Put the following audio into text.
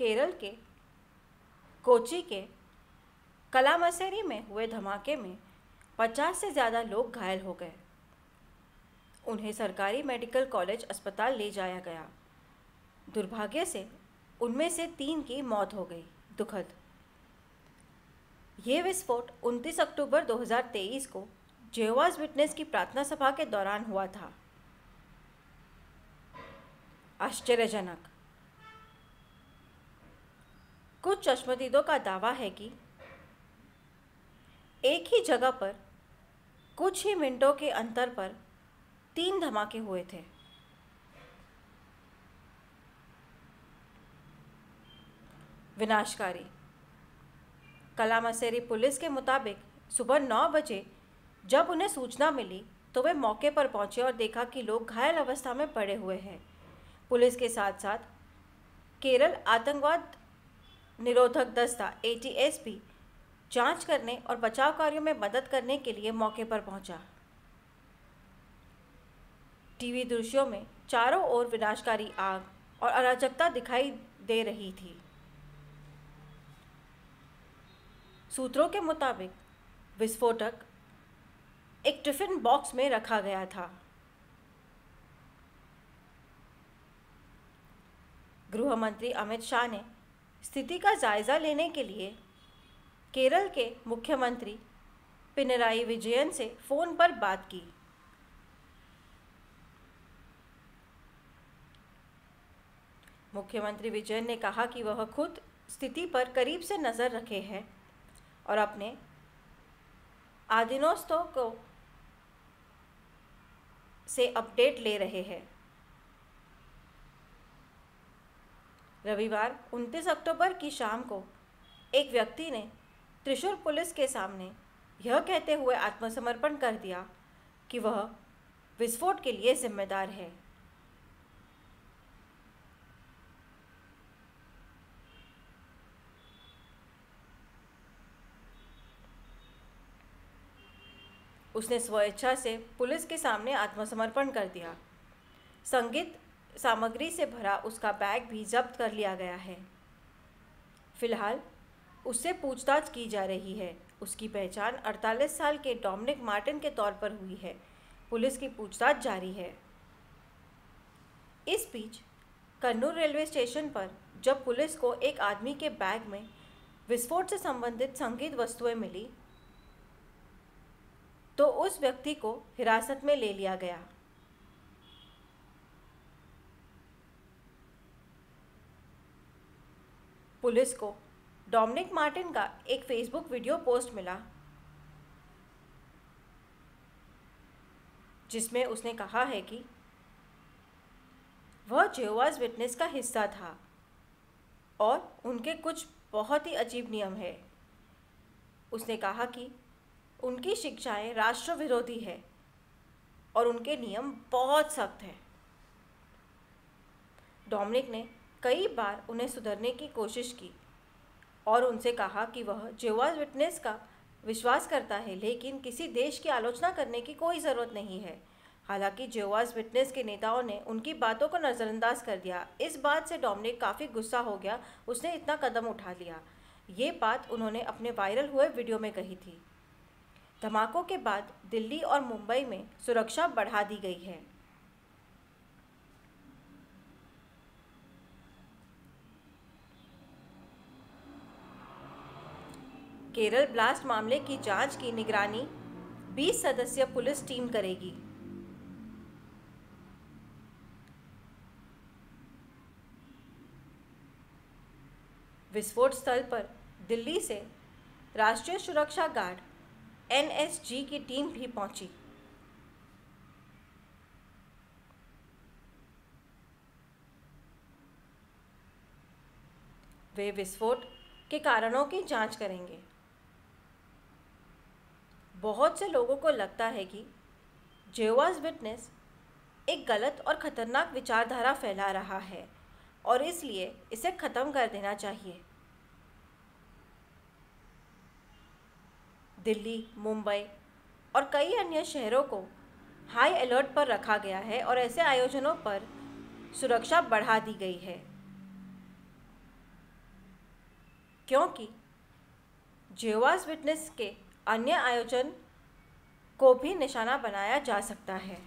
केरल के, कोची के कलामसेरी में हुए धमाके में 50 से ज़्यादा लोग घायल हो गए। उन्हें सरकारी मेडिकल कॉलेज अस्पताल ले जाया गया। दुर्भाग्य से उनमें से तीन की मौत हो गई, दुखद। ये विस्फोट 29 अक्टूबर 2023 को जेवाज विटनेस की प्रार्थना सभा के दौरान हुआ था। आश्चर्यजनक कुछ चश्मदीदों का दावा है कि एक ही जगह पर कुछ ही मिनटों के अंतर पर तीन धमाके हुए थे। विनाशकारी। कला मसेरी पुलिस के मुताबिक सुबह नौ बजे जब उन्हें सूचना मिली तो वे मौके पर पहुँचे और देखा कि लोग घायल अवस्था में पड़े हुए हैं। पुलिस के साथ साथ केरल आतंकवाद निरोधक दस्ता एटीएस भी जाँच करने और बचाव कार्यों में मदद करने के लिए मौके पर पहुँचा। टीवी दृश्यों में चारों ओर विनाशकारी आग और अराजकता दिखाई दे रही थी। सूत्रों के मुताबिक, विस्फोटक एक टिफ़िन बॉक्स में रखा गया था। गृह मंत्री अमित शाह ने स्थिति का जायजा लेने के लिए केरल के मुख्यमंत्री पिनराई विजयन से फ़ोन पर बात की। मुख्यमंत्री विजयन ने कहा कि वह खुद स्थिति पर करीब से नज़र रखे हैं और अपने आदिनोस्तों को से अपडेट ले रहे हैं। रविवार 29 अक्टूबर की शाम को एक व्यक्ति ने त्रिशूर पुलिस के सामने यह कहते हुए आत्मसमर्पण कर दिया कि वह विस्फोट के लिए जिम्मेदार है। उसने स्वेच्छा से पुलिस के सामने आत्मसमर्पण कर दिया। संगीत सामग्री से भरा उसका बैग भी जब्त कर लिया गया है। फ़िलहाल, उससे पूछताछ की जा रही है। उसकी पहचान 48 साल के डोमिनिक मार्टिन के तौर पर हुई है। पुलिस की पूछताछ जारी है। इस बीच, कन्नूर रेलवे स्टेशन पर जब पुलिस को एक आदमी के बैग में विस्फोट से संबंधित संगीत वस्तुएँ मिली तो उस व्यक्ति को हिरासत में ले लिया गया। पुलिस को। डोमिनिक मार्टिन का एक फेसबुक वीडियो पोस्ट मिला, जिसमें उसने कहा है कि वह जेवाज विटनेस का हिस्सा था और उनके कुछ बहुत ही अजीब नियम है। उसने कहा कि उनकी शिक्षाएँ राष्ट्र विरोधी है और उनके नियम बहुत सख्त हैं। डोमिनिक ने कई बार उन्हें सुधरने की कोशिश की और उनसे कहा कि वह जेवाज विटनेस का विश्वास करता है, लेकिन किसी देश की आलोचना करने की कोई ज़रूरत नहीं है। हालाँकि जेवाज विटनेस के नेताओं ने उनकी बातों को नज़रअंदाज कर दिया। इस बात से डोमिनिक काफ़ी गुस्सा हो गया। उसने इतना कदम उठा लिया। ये बात उन्होंने अपने वायरल हुए वीडियो में कही थी। धमाकों के बाद दिल्ली और मुंबई में सुरक्षा बढ़ा दी गई है। केरल ब्लास्ट मामले की जाँच की निगरानी 20 सदस्यीय पुलिस टीम करेगी। विस्फोट स्थल पर दिल्ली से राष्ट्रीय सुरक्षा गार्ड एनएसजी की टीम भी पहुँची। वे विस्फोट के कारणों की जाँच करेंगे। बहुत से लोगों को लगता है कि जेवाज विटनेस एक गलत और ख़तरनाक विचारधारा फैला रहा है और इसलिए इसे ख़त्म कर देना चाहिए। दिल्ली, मुंबई और कई अन्य शहरों को हाई अलर्ट पर रखा गया है और ऐसे आयोजनों पर सुरक्षा बढ़ा दी गई है। क्योंकि जेवास विटनेस के अन्य आयोजन को भी निशाना बनाया जा सकता है।